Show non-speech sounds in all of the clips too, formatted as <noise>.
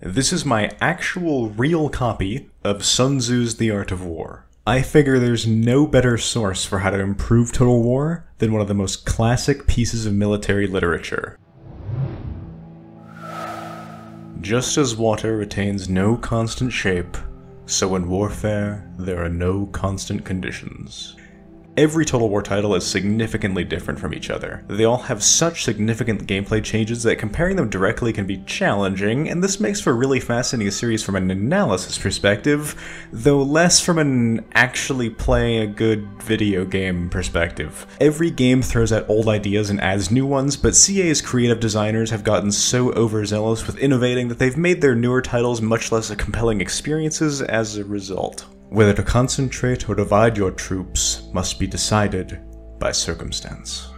This is my actual real copy of Sun Tzu's The Art of War. I figure there's no better source for how to improve Total War than one of the most classic pieces of military literature. Just as water retains no constant shape, so in warfare there are no constant conditions. Every Total War title is significantly different from each other. They all have such significant gameplay changes that comparing them directly can be challenging, and this makes for a really fascinating series from an analysis perspective, though less from an actually playing a good video game perspective. Every game throws out old ideas and adds new ones, but CA's creative designers have gotten so overzealous with innovating that they've made their newer titles much less compelling experiences as a result. Whether to concentrate or divide your troops must be decided by circumstance.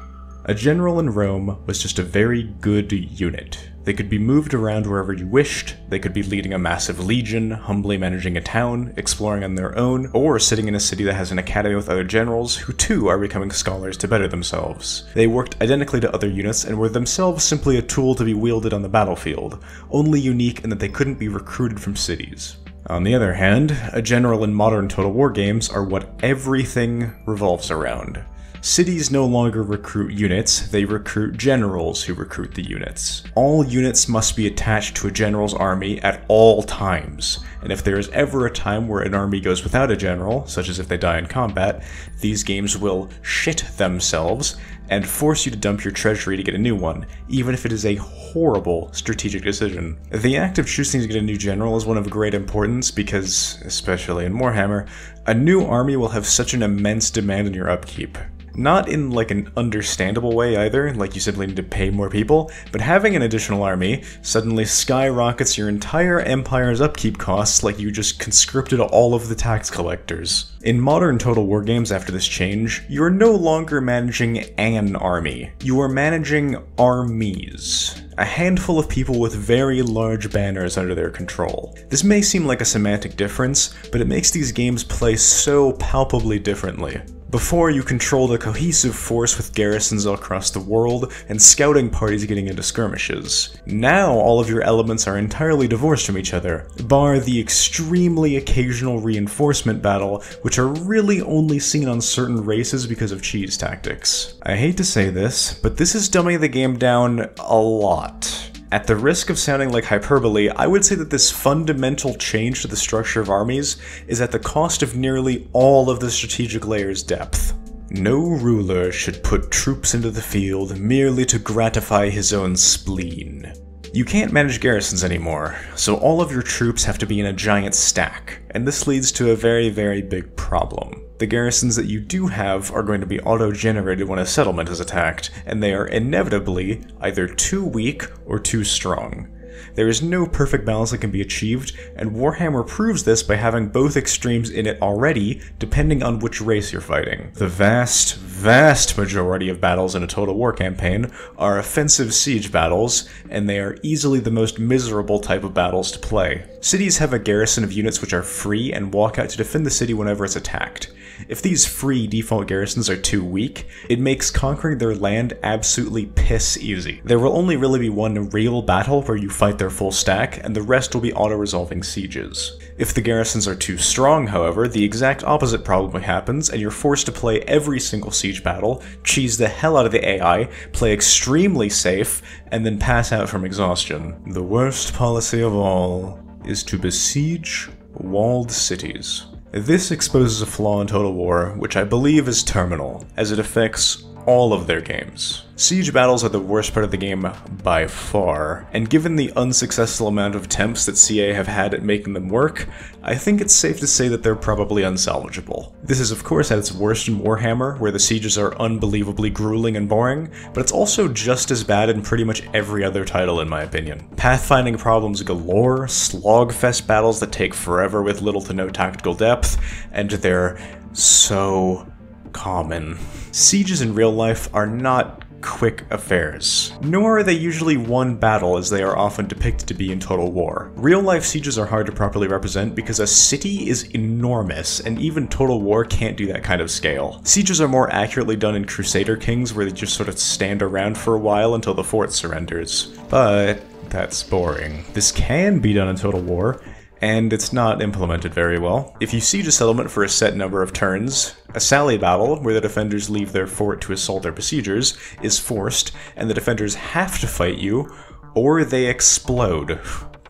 A general in Rome was just a very good unit. They could be moved around wherever you wished, they could be leading a massive legion, humbly managing a town, exploring on their own, or sitting in a city that has an academy with other generals who too are becoming scholars to better themselves. They worked identically to other units and were themselves simply a tool to be wielded on the battlefield, only unique in that they couldn't be recruited from cities. On the other hand, a general in modern Total War games are what everything revolves around. Cities no longer recruit units, they recruit generals who recruit the units. All units must be attached to a general's army at all times, and if there is ever a time where an army goes without a general, such as if they die in combat, these games will shit themselves and force you to dump your treasury to get a new one, even if it is a horrible strategic decision. The act of choosing to get a new general is one of great importance because, especially in Warhammer, a new army will have such an immense demand on your upkeep. Not in like an understandable way either, like you simply need to pay more people, but having an additional army suddenly skyrockets your entire empire's upkeep costs like you just conscripted all of the tax collectors. In modern Total War games after this change, you are no longer managing an army, you are managing armies a handful of people with very large banners under their control. This may seem like a semantic difference, but it makes these games play so palpably differently. Before, you controlled a cohesive force with garrisons all across the world and scouting parties getting into skirmishes. Now, all of your elements are entirely divorced from each other, bar the extremely occasional reinforcement battle, which are really only seen on certain races because of cheese tactics. I hate to say this, but this is dumbing the game down a lot. At the risk of sounding like hyperbole, I would say that this fundamental change to the structure of armies is at the cost of nearly all of the strategic layer's depth. No ruler should put troops into the field merely to gratify his own spleen. You can't manage garrisons anymore, so all of your troops have to be in a giant stack, and this leads to a very, very big problem. The garrisons that you do have are going to be auto-generated when a settlement is attacked, and they are inevitably either too weak or too strong. There is no perfect balance that can be achieved, and Warhammer proves this by having both extremes in it already, depending on which race you're fighting. The vast, vast majority of battles in a Total War campaign are offensive siege battles, and they are easily the most miserable type of battles to play. Cities have a garrison of units which are free and walk out to defend the city whenever it's attacked. If these free default garrisons are too weak, it makes conquering their land absolutely piss easy. There will only really be one real battle where you fight their full stack, and the rest will be auto-resolving sieges. If the garrisons are too strong, however, the exact opposite probably happens, and you're forced to play every single siege battle, cheese the hell out of the AI, play extremely safe, and then pass out from exhaustion. The worst policy of all is to besiege walled cities. This exposes a flaw in Total War, which I believe is terminal, as it affects all of their games. Siege battles are the worst part of the game by far, and given the unsuccessful amount of attempts that CA have had at making them work, I think it's safe to say that they're probably unsalvageable. This is of course at its worst in Warhammer, where the sieges are unbelievably grueling and boring, but it's also just as bad in pretty much every other title in my opinion. Pathfinding problems galore, slogfest battles that take forever with little to no tactical depth, and they're so common. Sieges in real life are not quick affairs, nor are they usually one battle as they are often depicted to be in Total War. Real life sieges are hard to properly represent because a city is enormous and even Total War can't do that kind of scale. Sieges are more accurately done in Crusader Kings where they just sort of stand around for a while until the fort surrenders. But That's boring. This can be done in Total War, and it's not implemented very well. If you siege a settlement for a set number of turns, a sally battle, where the defenders leave their fort to assault their besiegers, is forced, and the defenders have to fight you, or they explode.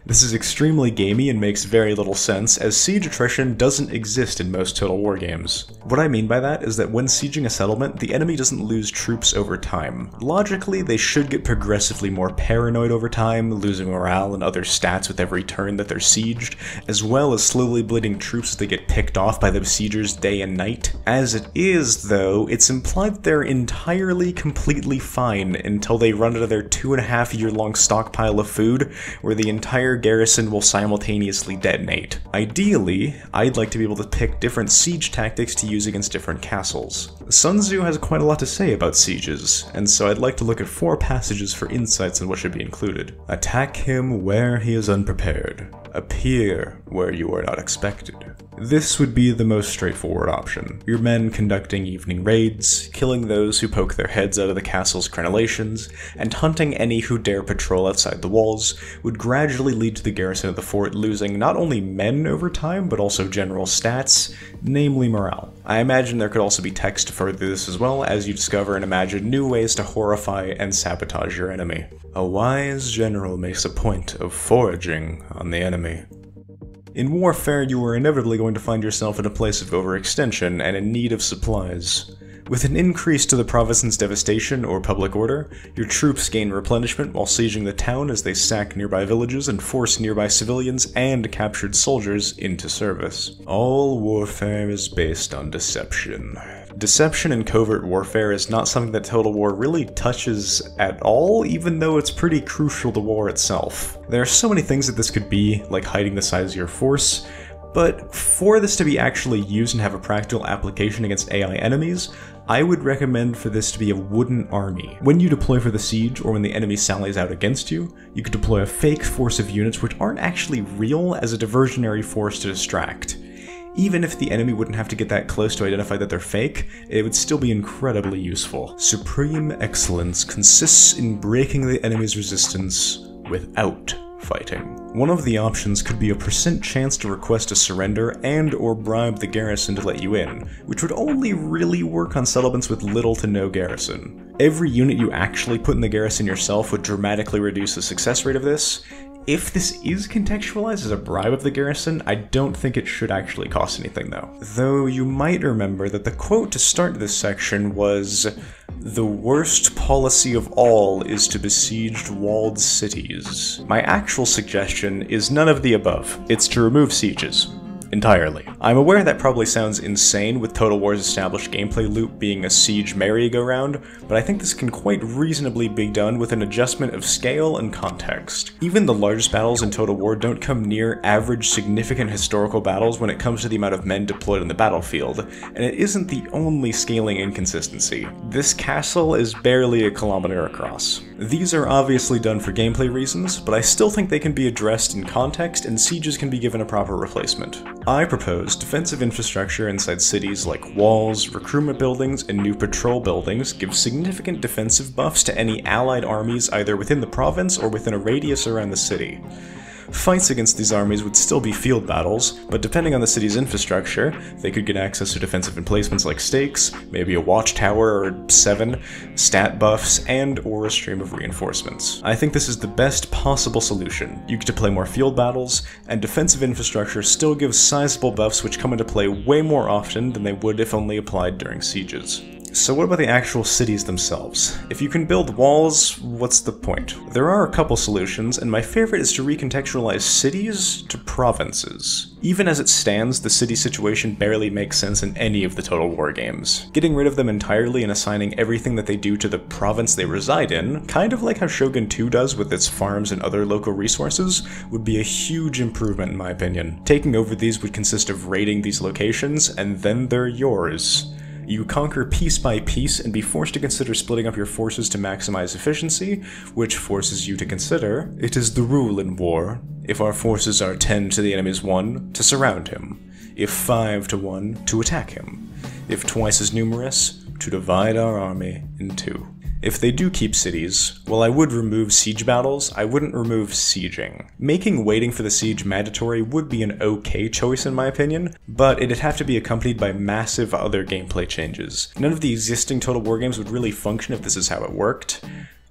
This is extremely gamey and makes very little sense, as siege attrition doesn't exist in most Total War games. What I mean by that is that when sieging a settlement, the enemy doesn't lose troops over time. Logically, they should get progressively more paranoid over time, losing morale and other stats with every turn that they're sieged, as well as slowly bleeding troops as they get picked off by the besiegers day and night. As it is, though, it's implied that they're entirely completely fine until they run out of their two and a half year long stockpile of food, where the entire garrison will simultaneously detonate. Ideally, I'd like to be able to pick different siege tactics to use against different castles. Sun Tzu has quite a lot to say about sieges, and so I'd like to look at four passages for insights on what should be included. Attack him where he is unprepared. Appear where you are not expected. This would be the most straightforward option. Your men conducting evening raids, killing those who poke their heads out of the castle's crenellations, and hunting any who dare patrol outside the walls would gradually lead to the garrison of the fort losing not only men over time, but also general stats, namely morale. I imagine there could also be text to further this as well as you discover and imagine new ways to horrify and sabotage your enemy. A wise general makes a point of foraging on the enemy. In warfare, you are inevitably going to find yourself in a place of overextension and in need of supplies. With an increase to the province's devastation or public order, your troops gain replenishment while sieging the town as they sack nearby villages and force nearby civilians and captured soldiers into service. All warfare is based on deception. Deception in covert warfare is not something that Total War really touches at all, even though it's pretty crucial to war itself. There are so many things that this could be, like hiding the size of your force, but for this to be actually used and have a practical application against AI enemies, I would recommend for this to be a wooden army. When you deploy for the siege, or when the enemy sallies out against you, you could deploy a fake force of units which aren't actually real as a diversionary force to distract even if the enemy wouldn't have to get that close to identify that they're fake, it would still be incredibly useful. Supreme excellence consists in breaking the enemy's resistance without fighting. One of the options could be a percent chance to request a surrender and or bribe the garrison to let you in, which would only really work on settlements with little to no garrison. Every unit you actually put in the garrison yourself would dramatically reduce the success rate of this, if this is contextualized as a bribe of the garrison, I don't think it should actually cost anything though. Though you might remember that the quote to start this section was, The worst policy of all is to besiege walled cities. My actual suggestion is none of the above. It's to remove sieges entirely. I'm aware that probably sounds insane with Total War's established gameplay loop being a siege merry-go-round, but I think this can quite reasonably be done with an adjustment of scale and context. Even the largest battles in Total War don't come near average significant historical battles when it comes to the amount of men deployed on the battlefield, and it isn't the only scaling inconsistency. This castle is barely a kilometer across. These are obviously done for gameplay reasons, but I still think they can be addressed in context and sieges can be given a proper replacement. I propose defensive infrastructure inside cities like walls, recruitment buildings, and new patrol buildings give significant defensive buffs to any allied armies either within the province or within a radius around the city. Fights against these armies would still be field battles, but depending on the city's infrastructure, they could get access to defensive emplacements like stakes, maybe a watchtower or seven, stat buffs, and or a stream of reinforcements. I think this is the best possible solution. You get to play more field battles, and defensive infrastructure still gives sizable buffs which come into play way more often than they would if only applied during sieges. So what about the actual cities themselves? If you can build walls, what's the point? There are a couple solutions, and my favorite is to recontextualize cities to provinces. Even as it stands, the city situation barely makes sense in any of the Total War games. Getting rid of them entirely and assigning everything that they do to the province they reside in, kind of like how Shogun 2 does with its farms and other local resources, would be a huge improvement in my opinion. Taking over these would consist of raiding these locations, and then they're yours. You conquer piece by piece and be forced to consider splitting up your forces to maximize efficiency, which forces you to consider, it is the rule in war, if our forces are 10 to the enemy's 1, to surround him, if 5 to 1, to attack him, if twice as numerous, to divide our army in two. If they do keep cities, while I would remove siege battles, I wouldn't remove sieging. Making waiting for the siege mandatory would be an okay choice in my opinion, but it'd have to be accompanied by massive other gameplay changes. None of the existing Total War games would really function if this is how it worked.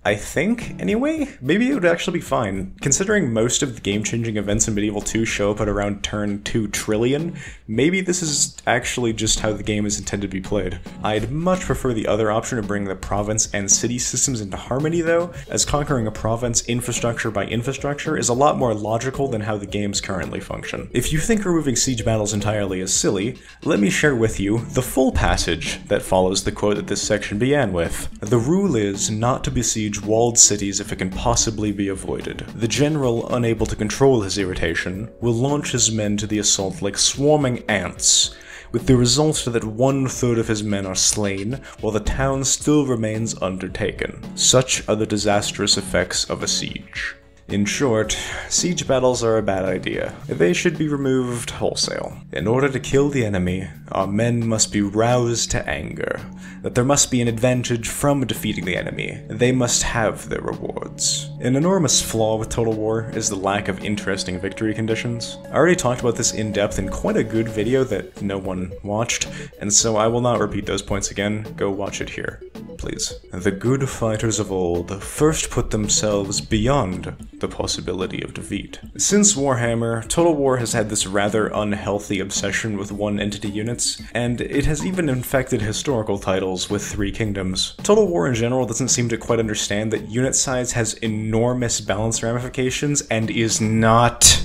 I think, anyway? Maybe it would actually be fine. Considering most of the game-changing events in Medieval 2 show up at around turn 2 trillion, maybe this is actually just how the game is intended to be played. I'd much prefer the other option of bringing the province and city systems into harmony though, as conquering a province infrastructure by infrastructure is a lot more logical than how the games currently function. If you think removing siege battles entirely is silly, let me share with you the full passage that follows the quote that this section began with. The rule is not to besiege walled cities if it can possibly be avoided. The general, unable to control his irritation, will launch his men to the assault like swarming ants, with the result that one third of his men are slain, while the town still remains undertaken. Such are the disastrous effects of a siege. In short, siege battles are a bad idea. They should be removed wholesale. In order to kill the enemy, our men must be roused to anger. That there must be an advantage from defeating the enemy. They must have their rewards. An enormous flaw with Total War is the lack of interesting victory conditions. I already talked about this in depth in quite a good video that no one watched, and so I will not repeat those points again. Go watch it here please. The good fighters of old first put themselves beyond the possibility of defeat. Since Warhammer, Total War has had this rather unhealthy obsession with one entity units, and it has even infected historical titles with Three Kingdoms. Total War in general doesn't seem to quite understand that unit size has enormous balance ramifications and is not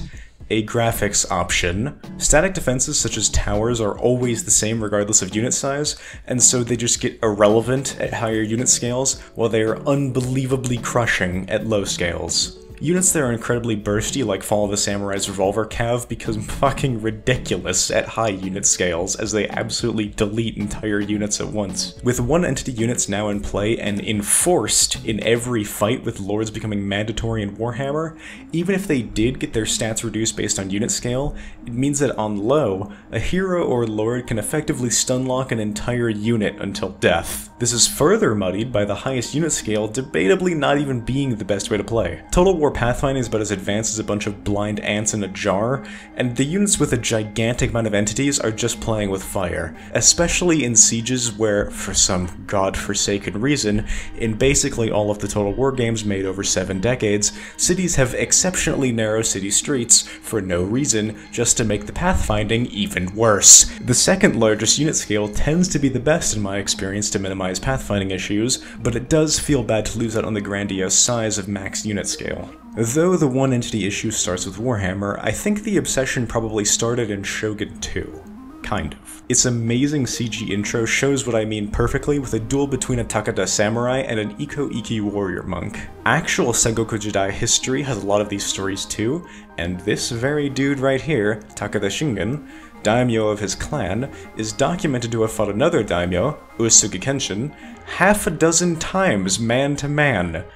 a graphics option. Static defenses such as towers are always the same regardless of unit size, and so they just get irrelevant at higher unit scales, while they are unbelievably crushing at low scales. Units that are incredibly bursty, like Fall of the Samurai's Revolver Cav, become <laughs> fucking ridiculous at high unit scales, as they absolutely delete entire units at once. With one entity units now in play and enforced in every fight with lords becoming mandatory in Warhammer, even if they did get their stats reduced based on unit scale, it means that on low, a hero or lord can effectively stunlock an entire unit until death. This is further muddied by the highest unit scale debatably not even being the best way to play. Total War pathfinding is about as advanced as a bunch of blind ants in a jar, and the units with a gigantic amount of entities are just playing with fire, especially in sieges where, for some god-forsaken reason, in basically all of the Total War games made over seven decades, cities have exceptionally narrow city streets for no reason, just to make the pathfinding even worse. The second largest unit scale tends to be the best in my experience to minimize pathfinding issues, but it does feel bad to lose out on the grandiose size of max unit scale. Though the one entity issue starts with Warhammer, I think the obsession probably started in Shogun 2. Kind of. Its amazing CG intro shows what I mean perfectly with a duel between a Takeda samurai and an Ikko-Ikki warrior monk. Actual Sengoku Jidai history has a lot of these stories too, and this very dude right here, Takeda Shingen, daimyo of his clan, is documented to have fought another daimyo, Uesugi Kenshin, half a dozen times man to man.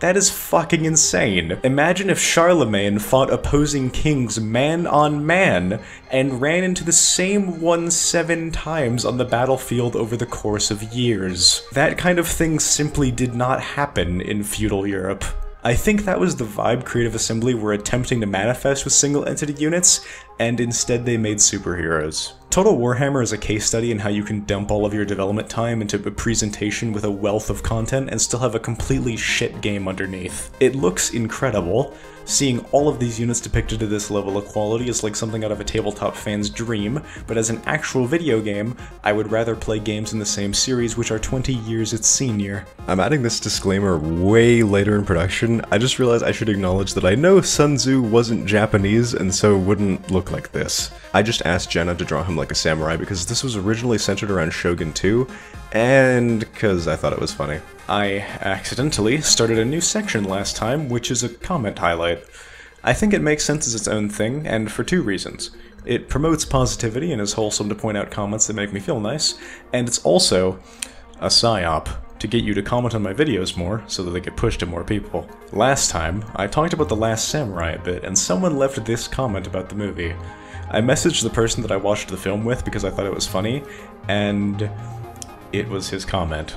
That is fucking insane. Imagine if Charlemagne fought opposing kings man on man and ran into the same one seven times on the battlefield over the course of years. That kind of thing simply did not happen in feudal Europe. I think that was the vibe Creative Assembly were attempting to manifest with single entity units, and instead they made superheroes. Total Warhammer is a case study in how you can dump all of your development time into a presentation with a wealth of content and still have a completely shit game underneath. It looks incredible, Seeing all of these units depicted to this level of quality is like something out of a tabletop fan's dream, but as an actual video game, I would rather play games in the same series which are 20 years its senior. I'm adding this disclaimer way later in production. I just realized I should acknowledge that I know Sun Tzu wasn't Japanese and so wouldn't look like this. I just asked Jenna to draw him like a samurai because this was originally centered around Shogun 2, and because I thought it was funny. I accidentally started a new section last time, which is a comment highlight. I think it makes sense as its own thing, and for two reasons. It promotes positivity and is wholesome to point out comments that make me feel nice, and it's also a psyop to get you to comment on my videos more so that they get pushed to more people. Last time, I talked about The Last Samurai a bit, and someone left this comment about the movie. I messaged the person that I watched the film with because I thought it was funny, and it was his comment.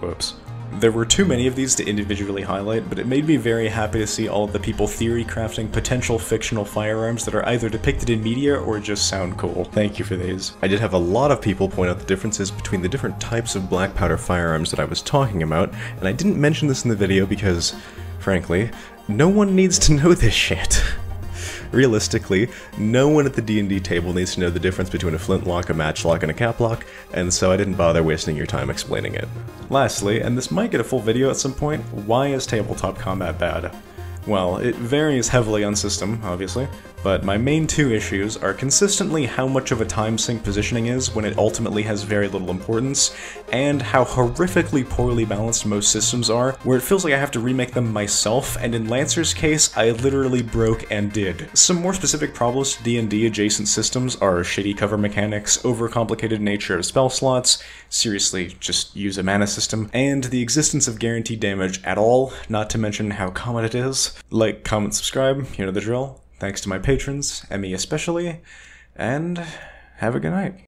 Whoops. There were too many of these to individually highlight, but it made me very happy to see all of the people theory crafting potential fictional firearms that are either depicted in media or just sound cool. Thank you for these. I did have a lot of people point out the differences between the different types of black powder firearms that I was talking about, and I didn't mention this in the video because, frankly, no one needs to <laughs> know this shit. Realistically, no one at the D&D table needs to know the difference between a flintlock, a matchlock, and a caplock, and so I didn't bother wasting your time explaining it. Lastly, and this might get a full video at some point, why is tabletop combat bad? Well, it varies heavily on system, obviously, but my main two issues are consistently how much of a time sink positioning is when it ultimately has very little importance, and how horrifically poorly balanced most systems are, where it feels like I have to remake them myself, and in Lancer's case, I literally broke and did. Some more specific problems to D&D adjacent systems are shitty cover mechanics, overcomplicated nature of spell slots, seriously, just use a mana system, and the existence of guaranteed damage at all, not to mention how common it is. Like, comment, subscribe, you know the drill. Thanks to my patrons, Emmy especially, and have a good night.